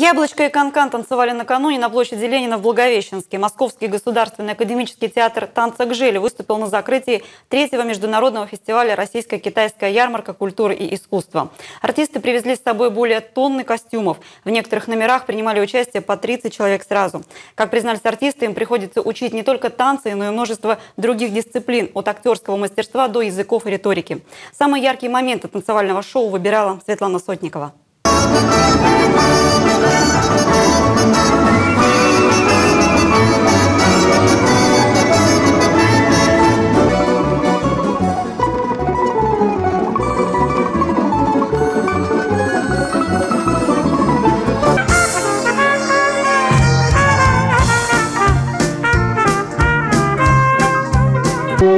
Яблочко и Канкан танцевали накануне на площади Ленина в Благовещенске. Московский государственный академический театр «Танца Гжели» выступил на закрытии третьего международного фестиваля «Российско-китайская ярмарка культуры и искусства». Артисты привезли с собой более тонны костюмов. В некоторых номерах принимали участие по 30 человек сразу. Как признались артисты, им приходится учить не только танцы, но и множество других дисциплин, от актерского мастерства до языков и риторики. Самые яркие моменты танцевального шоу выбирала Светлана Сотникова. Своих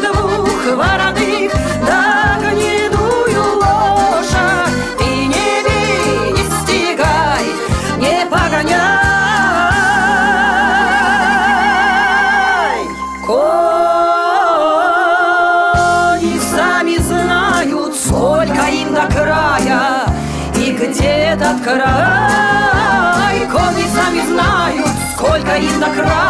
двух вороных Кони сами знают, сколько им до края И где этот край. Кони сами знают, сколько им до края